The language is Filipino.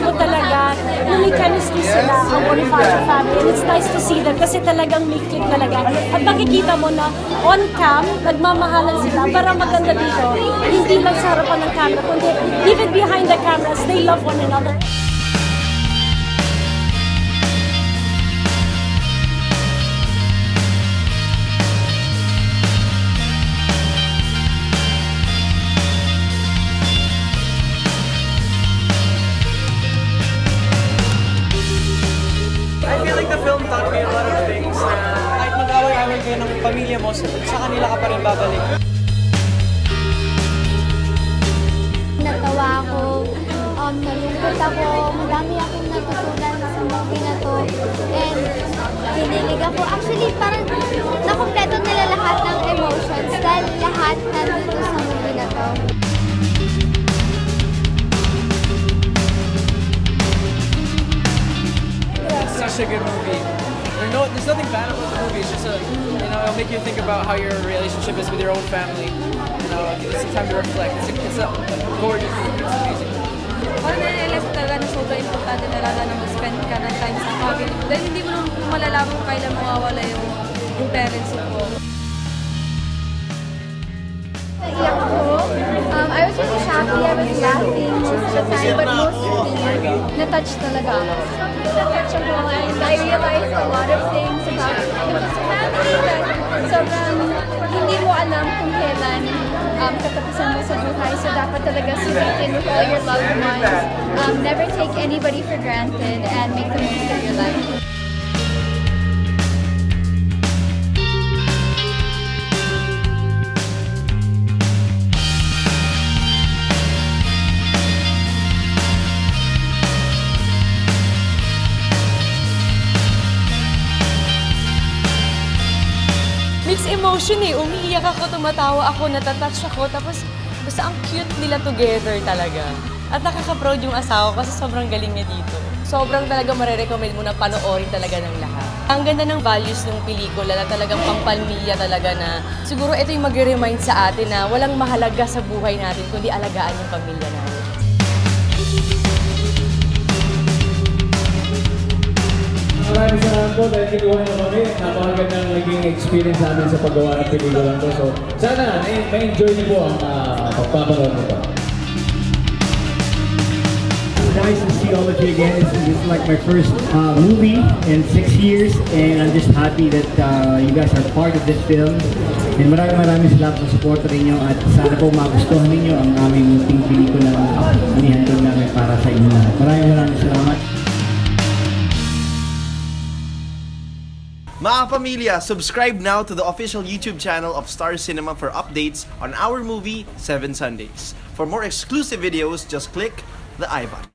mo talaga na may chemistry sila ang Bonifacio family. And it's nice to see them kasi talagang may click talaga. At makikita mo na on cam, nagmamahalan sila para maganda dito. Hindi lang sa harapan ng camera, kundi even behind the cameras, they love one another. Taught me a lot of things na kahit mag-away-away kayo ng pamilya mo, sa kanila ka pa rin babalik. Natawa ako, um, nalungkot ako, madami akong natutunan sa movie na to. And kinilig ako. Actually, parang nakompleto nila lahat ng emotions dahil lahat nandito sa movie na to. Such a good movie. There's, no, there's nothing bad about the movie. It's just a, you know, it'll make you think about how your relationship is with your own family. You know, it's time to reflect. It's a, it's a gorgeous movie. It's amazing. Parang nare-realize ko talaga na sobrang importante talaga na mag-spend ka ng time sa family. Dahil hindi mo naman malalaman kung kailan mawawala yung, yung parents mo. Naiyak ako. Um, I was really happy, I was laughing most of the time, but mostly, na-touch talaga ako. Na-touch ako and I realized a lot of things about because family that sobrang hindi mo alam kung kailan um, katapusan mo sa buhay. So dapat talaga sulitin with all your loved ones. Um, never take anybody for granted and make the most of your life. Emotion eh. Umiiyak ako, tumatawa ako, natatouch ako. Tapos, basta ang cute nila together talaga. At nakaka-proud yung asawa ko kasi sobrang galing niya dito. Sobrang talaga marirecommend mo na panoorin talaga ng lahat. Ang ganda ng values ng pelikula na talagang pampalmiya talaga na siguro ito yung mag-remind sa atin na walang mahalaga sa buhay natin kundi alagaan yung pamilya natin. Po dahil kinuha na kami. Napakagandang naging experience namin sa paggawa ng pelikulang to. So, sana may- may-enjoy niyo po ang uh, pagpapanood nito. all of you again. This is, this is like my first uh, movie in six years, and I'm just happy that uh, you guys are part of this film. And maraming maraming salamat sa support ninyo at sana po magustuhan ninyo ang aming Mga pamilya, subscribe now to the official YouTube channel of Star Cinema for updates on our movie, Seven Sundays. For more exclusive videos, just click the i button.